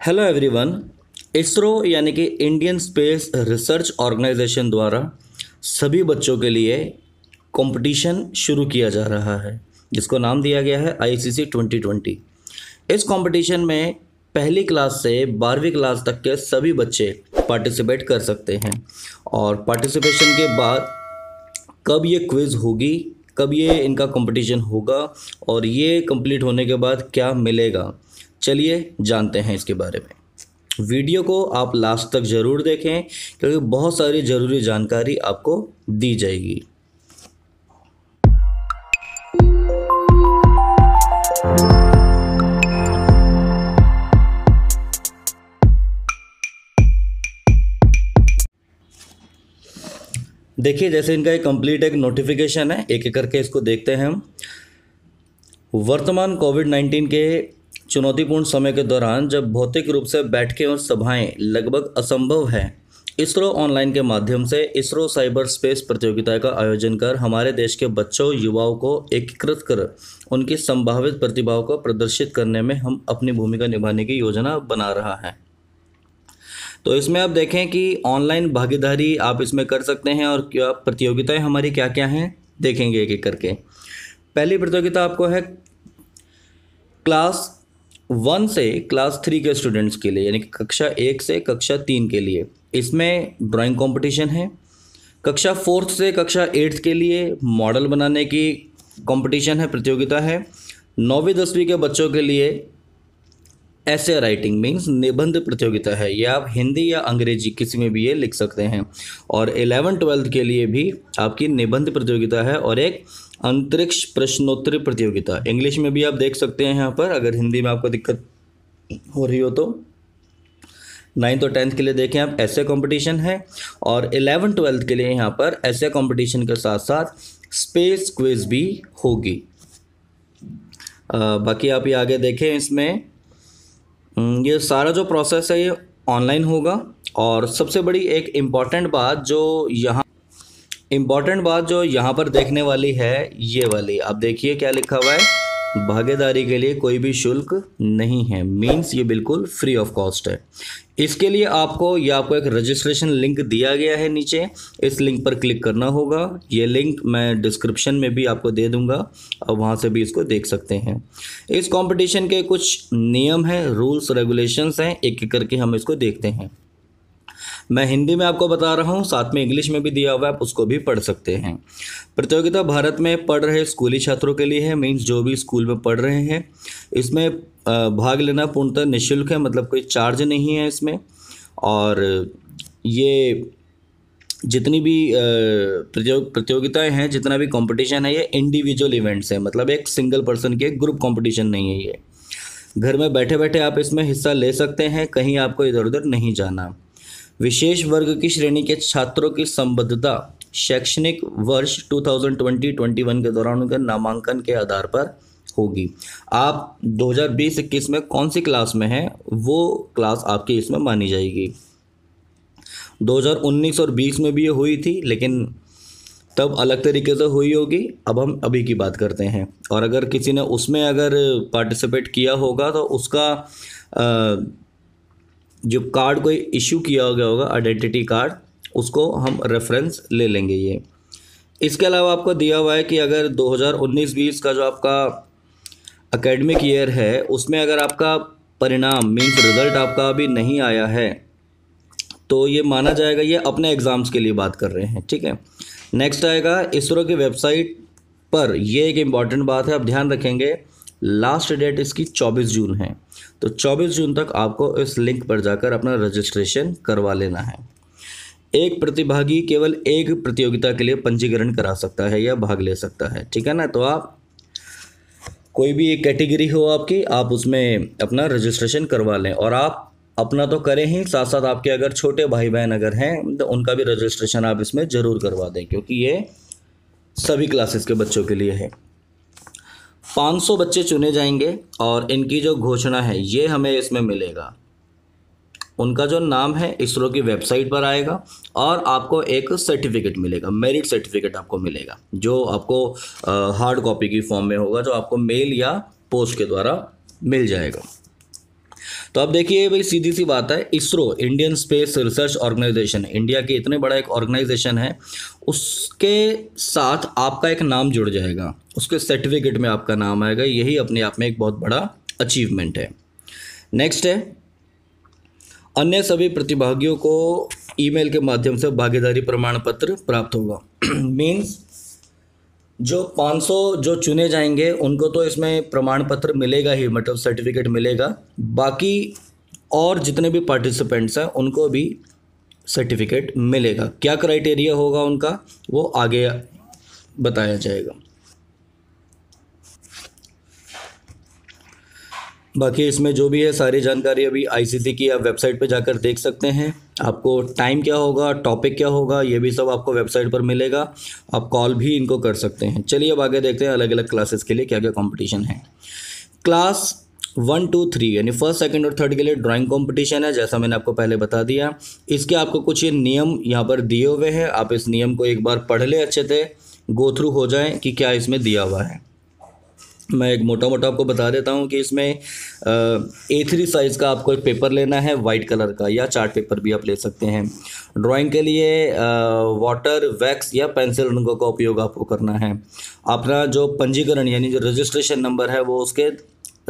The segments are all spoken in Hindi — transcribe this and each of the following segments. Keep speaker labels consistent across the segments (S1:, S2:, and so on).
S1: हेलो एवरीवन इसरो यानी कि इंडियन स्पेस रिसर्च ऑर्गेनाइजेशन द्वारा सभी बच्चों के लिए कंपटीशन शुरू किया जा रहा है, जिसको नाम दिया गया है आईसीसी 2020 इस कंपटीशन में पहली क्लास से बारहवीं क्लास तक के सभी बच्चे पार्टिसिपेट कर सकते हैं। और पार्टिसिपेशन के बाद कब ये क्विज़ होगी, कब ये इनका कंपटीशन होगा, और ये कंप्लीट होने के बाद क्या मिलेगा चलिए जानते हैं इसके बारे में। वीडियो को आप लास्ट तक ज़रूर देखें, क्योंकि बहुत सारी ज़रूरी जानकारी आपको दी जाएगी। देखिए, जैसे इनका एक कंप्लीट एक नोटिफिकेशन है एक एक करके इसको देखते हैं हम। वर्तमान कोविड नाइन्टीन के चुनौतीपूर्ण समय के दौरान जब भौतिक रूप से बैठकें और सभाएँ लगभग असंभव है, इसरो ऑनलाइन के माध्यम से इसरो साइबर स्पेस प्रतियोगिता का आयोजन कर हमारे देश के बच्चों, युवाओं को एकीकृत कर उनकी संभावित प्रतिभाओं को प्रदर्शित करने में हम अपनी भूमिका निभाने की योजना बना रहा है। तो इसमें आप देखें कि ऑनलाइन भागीदारी आप इसमें कर सकते हैं और क्या प्रतियोगिताएँ हमारी क्या क्या हैं, देखेंगे एक एक करके। पहली प्रतियोगिता आपको है क्लास वन से क्लास थ्री के स्टूडेंट्स के लिए, यानी कक्षा एक से कक्षा तीन के लिए, इसमें ड्राइंग कंपटीशन है। कक्षा फोर्थ से कक्षा एट्थ के लिए मॉडल बनाने की कंपटीशन है, प्रतियोगिता है। नौवीं, दसवीं के बच्चों के लिए ऐसे राइटिंग मीन्स निबंध प्रतियोगिता है। ये आप हिंदी या अंग्रेज़ी किसी में भी ये लिख सकते हैं। और एलेवन ट्वेल्थ के लिए भी आपकी निबंध प्रतियोगिता है और एक अंतरिक्ष प्रश्नोत्तरी प्रतियोगिता। इंग्लिश में भी आप देख सकते हैं यहाँ पर, अगर हिंदी में आपको दिक्कत हो रही हो तो। नाइन्थ और टेंथ के लिए देखें आप, ऐसे कंपटीशन है। और एलेवन ट्वेल्थ के लिए यहाँ पर ऐसे कंपटीशन के साथ साथ स्पेस क्विज भी होगी। बाकी आप ये आगे देखें इसमें। ये सारा जो प्रोसेस है, ये ऑनलाइन होगा। और सबसे बड़ी एक इंपॉर्टेंट बात जो यहाँ इंपॉर्टेंट बात जो यहाँ पर देखने वाली है, ये वाली। आप देखिए क्या लिखा हुआ है। भागीदारी के लिए कोई भी शुल्क नहीं है। मींस ये बिल्कुल फ्री ऑफ़ कॉस्ट है। इसके लिए आपको, या आपको एक रजिस्ट्रेशन लिंक दिया गया है नीचे। इस लिंक पर क्लिक करना होगा। ये लिंक मैं डिस्क्रिप्शन में भी आपको दे दूँगा। और वहाँ से भी इसको देख सकते हैं। इस कंपटीशन के कुछ नियम हैं रूल्स रेगुलेशंस हैं। एक एक करके हम इसको देखते हैं। मैं हिंदी में आपको बता रहा हूँ, साथ में इंग्लिश में भी दिया हुआ है, आप उसको भी पढ़ सकते हैं। प्रतियोगिता भारत में पढ़ रहे स्कूली छात्रों के लिए है मीन्स जो भी स्कूल में पढ़ रहे हैं, इसमें भाग लेना पूर्णतः निःशुल्क है मतलब कोई चार्ज नहीं है इसमें। और ये जितनी भी प्रतियोग प्रतियोगिताएँ हैं, जितना भी कंपटीशन है, ये इंडिविजुअल इवेंट्स हैं मतलब एक सिंगल पर्सन के ग्रुप कंपटीशन नहीं है ये। घर में बैठे बैठे आप इसमें हिस्सा ले सकते हैं, कहीं आपको इधर उधर नहीं जाना। विशेष वर्ग की श्रेणी के छात्रों की संबद्धता शैक्षणिक वर्ष 2020-21 के दौरान उनके नामांकन के आधार पर होगी। आप 2020-21 में कौन सी क्लास में हैं? वो क्लास आपकी इसमें मानी जाएगी। 2019 और 20 में भी ये हुई थी, लेकिन तब अलग तरीके से हुई होगी। अब हम अभी की बात करते हैं। और अगर किसी ने उसमें अगर पार्टिसिपेट किया होगा तो उसका जो कार्ड कोई इशू किया गया होगा आइडेंटिटी कार्ड उसको हम रेफरेंस ले लेंगे ये। इसके अलावा आपको दिया हुआ है कि अगर 2019-20 का जो आपका एकेडमिक ईयर है, उसमें अगर आपका परिणाम मीन्स रिज़ल्ट आपका अभी नहीं आया है तो ये माना जाएगा ये अपने एग्ज़ाम्स के लिए बात कर रहे हैं, ठीक है? नेक्स्ट आएगा इसरो की वेबसाइट पर, ये एक इंपॉर्टेंट बात है, आप ध्यान रखेंगे। लास्ट डेट इसकी 24 जून है। तो 24 जून तक आपको इस लिंक पर जाकर अपना रजिस्ट्रेशन करवा लेना है। एक प्रतिभागी केवल एक प्रतियोगिता के लिए पंजीकरण करा सकता है या भाग ले सकता है। ठीक है ना? तो आप कोई भी एक कैटेगरी हो आपकी, आप उसमें अपना रजिस्ट्रेशन करवा लें। और आप अपना तो करें ही साथ साथ आपके अगर छोटे भाई बहन अगर हैं तो उनका भी रजिस्ट्रेशन आप इसमें ज़रूर करवा दें, क्योंकि ये सभी क्लासेस के बच्चों के लिए है। 500 बच्चे चुने जाएँगे और इनकी जो घोषणा है, ये हमें इसमें मिलेगा। उनका जो नाम है, इसरो की वेबसाइट पर आएगा और आपको एक सर्टिफिकेट मिलेगा, मेरिट सर्टिफिकेट आपको मिलेगा, जो आपको हार्ड कॉपी की फॉर्म में होगा, जो आपको मेल या पोस्ट के द्वारा मिल जाएगा। तो अब देखिए भाई, सीधी सी बात है, ISRO, Indian space research organisation, India के इतने बड़ा एक ऑर्गेनाइजेशन है, उसके साथ आपका एक नाम जुड़ जाएगा। उसके सर्टिफिकेट में आपका नाम आएगा, यही अपने आप में एक बहुत बड़ा अचीवमेंट है। नेक्स्ट है, अन्य सभी प्रतिभागियों को ईमेल के माध्यम से भागीदारी प्रमाण पत्र प्राप्त होगा। मीन्स जो 500 जो चुने जाएँगे, उनको तो इसमें प्रमाण पत्र मिलेगा ही मतलब सर्टिफिकेट मिलेगा। बाकी और जितने भी पार्टिसिपेंट्स हैं, उनको भी सर्टिफिकेट मिलेगा। क्या क्राइटेरिया होगा उनका, वो आगे बताया जाएगा। बाकी इसमें जो भी है, सारी जानकारी अभी आईसीसी की आप वेबसाइट पे जाकर देख सकते हैं। आपको टाइम क्या होगा टॉपिक क्या होगा, ये भी सब आपको वेबसाइट पर मिलेगा। आप कॉल भी इनको कर सकते हैं। चलिए अब आगे देखते हैं अलग अलग क्लासेस के लिए क्या क्या कंपटीशन है। क्लास वन टू थ्री यानी फ़र्स्ट सेकंड और थर्ड के लिए ड्राइंग कंपटीशन है, जैसा मैंने आपको पहले बता दिया। इसके आपको कुछ ये नियम यहाँ पर दिए हुए हैं। आप इस नियम को एक बार पढ़ ले अच्छे से गो थ्रू हो जाए कि क्या इसमें दिया हुआ है। मैं एक मोटा मोटा आपको बता देता हूँ कि इसमें ए थ्री साइज़ का आपको एक पेपर लेना है वाइट कलर का, या चार्ट पेपर भी आप ले सकते हैं। ड्राइंग के लिए वाटर वैक्स या पेंसिल रंगों का उपयोग आपको करना है। अपना जो पंजीकरण, यानी जो रजिस्ट्रेशन नंबर है, वो उसके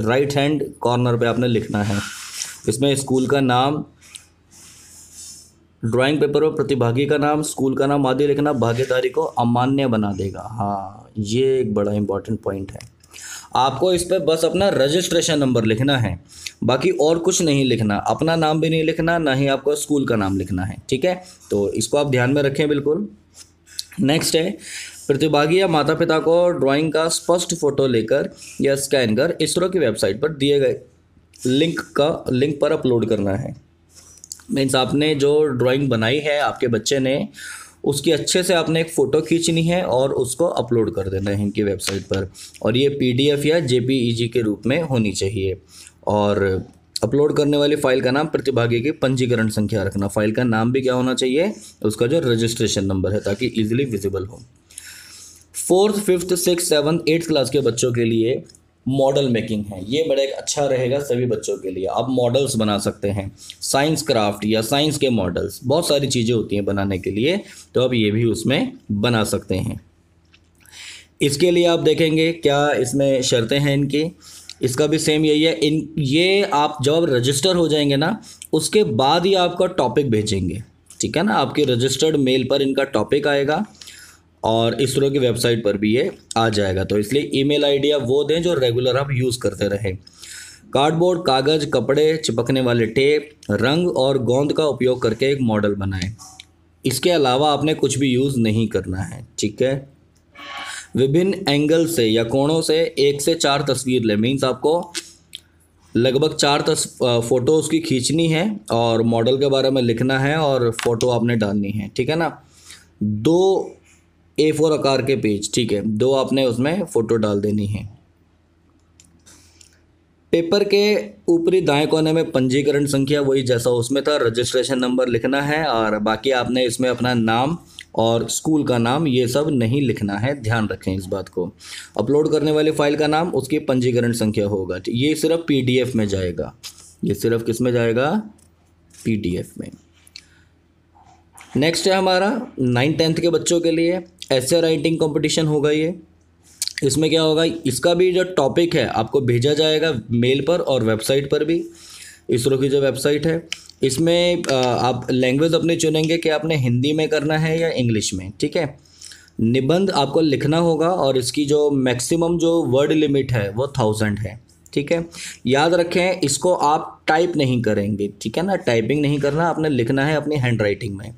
S1: राइट हैंड कॉर्नर पे आपने लिखना है। इसमें स्कूल का नाम ड्राइंग पेपर में प्रतिभागी का नाम स्कूल का नाम आदि लिखना, भागीदारी को अमान्य बना देगा। हाँ ये एक बड़ा इंपॉर्टेंट पॉइंट है। आपको इस पर बस अपना रजिस्ट्रेशन नंबर लिखना है। बाकी और कुछ नहीं लिखना। अपना नाम भी नहीं लिखना, ना ही आपको स्कूल का नाम लिखना है, ठीक है? तो इसको आप ध्यान में रखें बिल्कुल। नेक्स्ट है प्रतिभागी या माता पिता को ड्राइंग का स्पष्ट फ़ोटो लेकर या स्कैन कर इसरो की वेबसाइट पर दिए गए लिंक का लिंक पर अपलोड करना है। मीन्स आपने जो ड्राइंग बनाई है, आपके बच्चे ने उसकी अच्छे से आपने एक फ़ोटो खींचनी है और उसको अपलोड कर देना है इनकी वेबसाइट पर। और ये पीडीएफ या जेपीईजी के रूप में होनी चाहिए। और अपलोड करने वाली फ़ाइल का नाम प्रतिभागी की पंजीकरण संख्या रखना। फ़ाइल का नाम भी क्या होना चाहिए? उसका जो रजिस्ट्रेशन नंबर है, ताकि ईजिली विजिबल हो। Fourth fifth six seventh eighth class के बच्चों के लिए मॉडल मेकिंग है। ये बड़ा एक अच्छा रहेगा सभी बच्चों के लिए। आप मॉडल्स बना सकते हैं। साइंस क्राफ्ट या साइंस के मॉडल्स बहुत सारी चीज़ें होती हैं बनाने के लिए तो आप ये भी उसमें बना सकते हैं। इसके लिए आप देखेंगे क्या इसमें शर्तें हैं इनकी। इसका भी सेम यही है। इन, ये आप जब आप रजिस्टर हो जाएँगे ना, उसके बाद ही आपका टॉपिक भेजेंगे। ठीक है ना? आपके रजिस्टर्ड मेल पर इनका टॉपिक आएगा। और इसरो की वेबसाइट पर भी ये आ जाएगा। तो इसलिए ईमेल आईडी आप वो दें जो रेगुलर आप यूज़ करते रहें। कार्डबोर्ड, कागज़, कपड़े, चिपकने वाले टेप, रंग और गोंद का उपयोग करके एक मॉडल बनाएँ। इसके अलावा आपने कुछ भी यूज़ नहीं करना है, ठीक है? विभिन्न एंगल से या कोणों से एक से चार तस्वीर ले मीन्स आपको लगभग चार तस फ़ोटो उसकी खींचनी है और मॉडल के बारे में लिखना है और फ़ोटो आपने डालनी है, ठीक है ना? दो ए फोर आकार के पेज, ठीक है? दो आपने उसमें फ़ोटो डाल देनी है। पेपर के ऊपरी दाएँ कोने में पंजीकरण संख्या, वही जैसा उसमें था रजिस्ट्रेशन नंबर लिखना है, और बाकी आपने इसमें अपना नाम और स्कूल का नाम, ये सब नहीं लिखना है। ध्यान रखें इस बात को। अपलोड करने वाली फ़ाइल का नाम, उसकी पंजीकरण संख्या होगा ये सिर्फ़ पीडीएफ में जाएगा। ये सिर्फ़ किसमें जाएगा? पीडीएफ में। नेक्स्ट है हमारा नाइन टेंथ के बच्चों के लिए। ऐसे राइटिंग कंपटीशन होगा ये इसमें क्या होगा, इसका भी जो टॉपिक है, आपको भेजा जाएगा मेल पर और वेबसाइट पर भी। इसरो की जो वेबसाइट है, इसमें आप लैंग्वेज अपने चुनेंगे कि आपने हिंदी में करना है या इंग्लिश में, ठीक है? निबंध आपको लिखना होगा और इसकी जो मैक्सिमम जो वर्ड लिमिट है, वो थाउज़ेंड है, ठीक है? याद रखें, इसको आप टाइप नहीं करेंगे, ठीक है ना? टाइपिंग नहीं करना, आपने लिखना है अपनी हैंड राइटिंग में।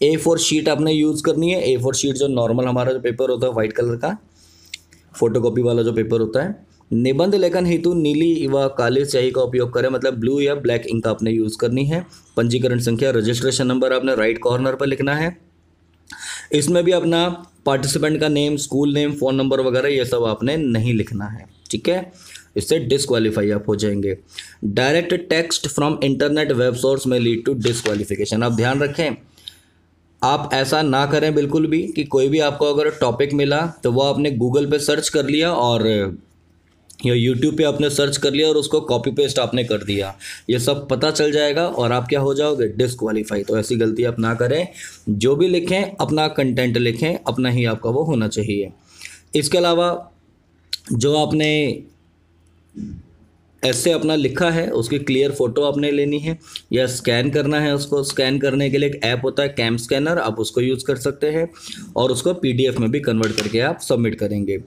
S1: ए फोर शीट आपने यूज़ करनी है। ए फोर शीट जो नॉर्मल हमारा जो पेपर होता है वाइट कलर का फोटोकॉपी वाला जो पेपर होता है, निबंध लेखन हेतु नीली व काली स्याही का उपयोग करें। मतलब ब्लू या ब्लैक इंक आपने यूज़ करनी है। पंजीकरण संख्या रजिस्ट्रेशन नंबर आपने राइट कॉर्नर पर लिखना है। इसमें भी अपना पार्टिसिपेंट का name school name phone number वगैरह, ये सब आपने नहीं लिखना है। ठीक है? इससे डिसक्वालीफाई आप हो जाएँगे। Direct text from internet web source में लीड टू डिसक्वालिफिकेशन आप ध्यान रखें आप ऐसा ना करें बिल्कुल भी कि कोई भी आपको अगर टॉपिक मिला तो वो आपने गूगल पे सर्च कर लिया और, या यूट्यूब पे आपने सर्च कर लिया और उसको कॉपी पेस्ट आपने कर दिया। ये सब पता चल जाएगा और आप क्या हो जाओगे? डिसक्वालीफाई तो ऐसी गलती आप ना करें। जो भी लिखें, अपना कंटेंट लिखें, अपना ही आपका वो होना चाहिए। इसके अलावा, जो आपने ऐसे अपना लिखा है, उसकी क्लियर फ़ोटो आपने लेनी है, या स्कैन करना है उसको स्कैन करने के लिए एक ऐप होता है कैम स्कैनर आप उसको यूज़ कर सकते हैं, और उसको पीडीएफ में भी कन्वर्ट करके आप सबमिट करेंगे।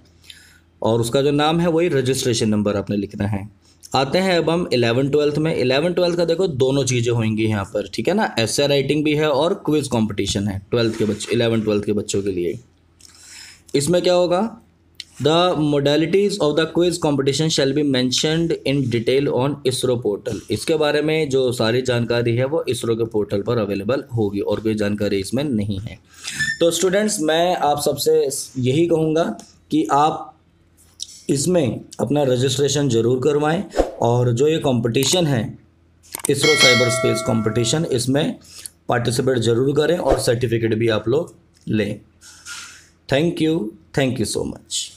S1: और उसका जो नाम है, वही रजिस्ट्रेशन नंबर आपने लिखना है। आते हैं अब हम इलेवन ट्वेल्थ में। इलेवन ट्वेल्थ का देखो, दोनों चीज़ें होंगी यहाँ पर, ठीक है ना? ऐसे राइटिंग भी है और क्विज कंपटीशन है ट्वेल्थ के बच्चे इलेवन ट्वेल्थ के बच्चों के लिए। इसमें क्या होगा? The modalities of the quiz competition shall be mentioned in detail on ISRO portal इसके बारे में जो सारी जानकारी है वो इसरो के पोर्टल पर अवेलेबल होगी और कोई जानकारी इसमें नहीं है। तो स्टूडेंट्स मैं आप सबसे यही कहूँगा कि आप इसमें अपना रजिस्ट्रेशन ज़रूर करवाएँ और जो ये कंपटीशन है इसरो साइबर स्पेस कंपटीशन इसमें पार्टिसिपेट ज़रूर करें और सर्टिफिकेट भी आप लोग लें। Thank you thank you so much